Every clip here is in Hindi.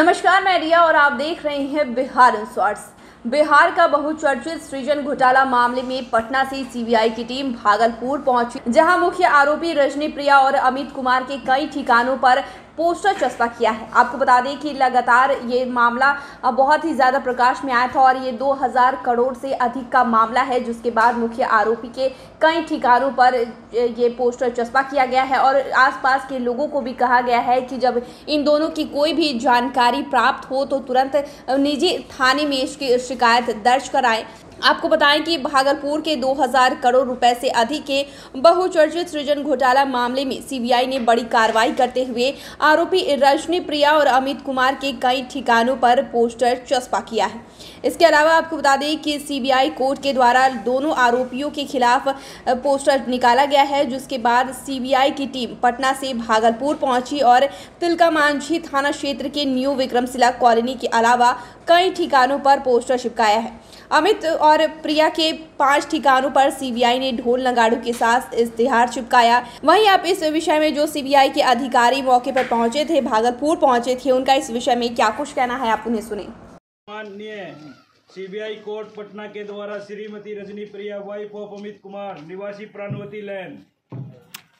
नमस्कार, मैं रिया और आप देख रहे हैं बिहार इंसॉर्ट्स बिहार का बहुचर्चित सृजन घोटाला मामले में पटना से सीबीआई की टीम भागलपुर पहुँची, जहाँ मुख्य आरोपी रजनी प्रिया और अमित कुमार के कई ठिकानों पर पोस्टर चस्पा किया है। आपको बता दें कि लगातार ये मामला बहुत ही ज़्यादा प्रकाश में आया था और ये 2000 करोड़ से अधिक का मामला है, जिसके बाद मुख्य आरोपी के कई ठिकानों पर ये पोस्टर चस्पा किया गया है और आसपास के लोगों को भी कहा गया है कि जब इन दोनों की कोई भी जानकारी प्राप्त हो तो तुरंत निजी थाने में इसकी शिकायत दर्ज कराएँ। आपको बताएँ कि भागलपुर के 2000 करोड़ रुपए से अधिक के बहुचर्चित सृजन घोटाला मामले में सीबीआई ने बड़ी कार्रवाई करते हुए आरोपी रजनी प्रिया और अमित कुमार के कई ठिकानों पर पोस्टर चस्पा किया है। इसके अलावा आपको बता दें कि सीबीआई कोर्ट के द्वारा दोनों आरोपियों के खिलाफ पोस्टर निकाला गया है, जिसके बाद सीबीआई की टीम पटना से भागलपुर पहुँची और तिलका मांझी थाना क्षेत्र के न्यू विक्रमशिला कॉलोनी के अलावा कई ठिकानों पर पोस्टर चिपकाया है। अमित और प्रिया के पाँच ठिकानों पर सीबीआई ने ढोल नगाड़ू के साथ इश्तिहार चिपकाया। वहीं आप इस विषय में जो सीबीआई के अधिकारी मौके पर पहुँचे थे, भागलपुर पहुँचे थे, उनका इस विषय में क्या कुछ कहना है, आप उन्हें सुने। माननीय सीबीआई कोर्ट पटना के द्वारा श्रीमती रजनी प्रिया, वाइफ ऑफ़ अमित कुमार, निवासी प्राणवती लैन,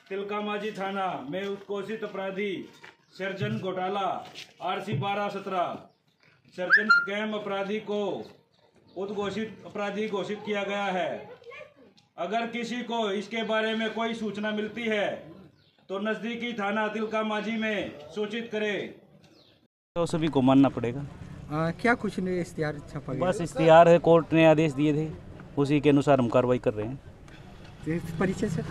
तिलका माझी थाना, में उत्कोषित अपराधी, सर्जन घोटाला आर सी बारह सत्रह। सर्जन स्कैम अपराधी को उद्घोषित अपराधी घोषित किया गया है। अगर किसी को इसके बारे में कोई सूचना मिलती है तो नज़दीकी थाना तिलका माझी में सूचित करे। तो सभी को मानना पड़ेगा। आ, क्या कुछ ने इश्तिहार छपा बस इश्तिहार है कोर्ट ने आदेश दिए थे उसी के अनुसार हम कार्रवाई कर रहे हैं। तो परिचय से?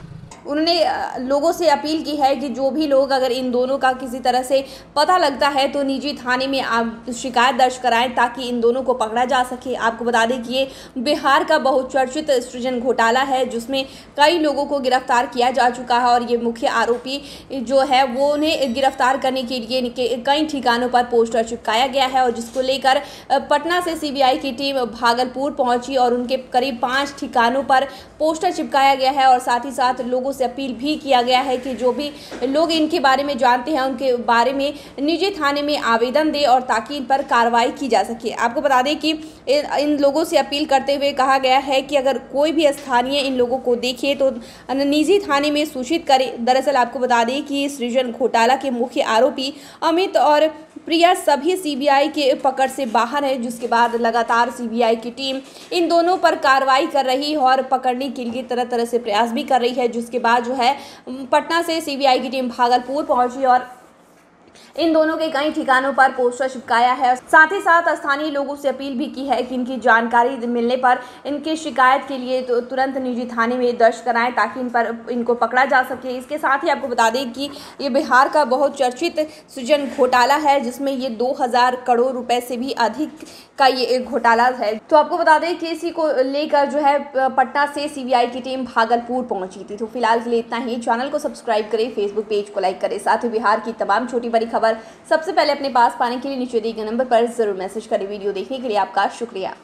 उन्होंने लोगों से अपील की है कि जो भी लोग अगर इन दोनों का किसी तरह से पता लगता है तो निजी थाने में आप शिकायत दर्ज कराएँ ताकि इन दोनों को पकड़ा जा सके। आपको बता दें कि ये बिहार का बहुचर्चित सृजन घोटाला है, जिसमें कई लोगों को गिरफ़्तार किया जा चुका है और ये मुख्य आरोपी जो है, वो उन्हें गिरफ़्तार करने के लिए कई ठिकानों पर पोस्टर चिपकाया गया है और जिसको लेकर पटना से सीबीआई की टीम भागलपुर पहुँची और उनके करीब पाँच ठिकानों पर पोस्टर चिपकाया गया है और साथ ही साथ लोगों से अपील भी किया गया है कि जो भी लोग इनके बारे में जानते हैं, उनके बारे में निजी थाने में आवेदन दें और ताकि इन पर कार्रवाई की जा सके। आपको बता दें कि इन लोगों से अपील करते हुए कहा गया है कि अगर कोई भी स्थानीय इन लोगों को देखे तो निजी थाने में सूचित करे। दरअसल आपको बता दें कि सृजन घोटाला के मुख्य आरोपी अमित और प्रिया सभी सीबीआई के पकड़ से बाहर है, जिसके बाद लगातार सीबीआई की टीम इन दोनों पर कार्रवाई कर रही है और पकड़ने के लिए तरह तरह से प्रयास भी कर रही है, जिसके बाद जो है पटना से सीबीआई की टीम भागलपुर पहुँची और इन दोनों के कई ठिकानों पर पोस्टर चिपकाया है साथ ही साथ स्थानीय लोगों से अपील भी की है कि इनकी जानकारी मिलने पर इनकी शिकायत के लिए तो तुरंत निजी थाने में दर्ज कराएँ ताकि इन पर इनको पकड़ा जा सके। इसके साथ ही आपको बता दें कि ये बिहार का बहुत चर्चित सृजन घोटाला है, जिसमें ये दो हज़ार करोड़ रुपए से भी अधिक का ये घोटाला है। तो आपको बता दें कि इसी को लेकर जो है, पटना से सीबीआई की टीम भागलपुर पहुँची थी। तो फ़िलहाल के लिए इतना ही। चैनल को सब्सक्राइब करें, फेसबुक पेज को लाइक करें। साथ ही बिहार की तमाम छोटी बड़ी खबर। सबसे पहले अपने पास पाने के लिए नीचे दिए गए नंबर पर ज़रूर मैसेज करें। वीडियो देखने के लिए आपका शुक्रिया।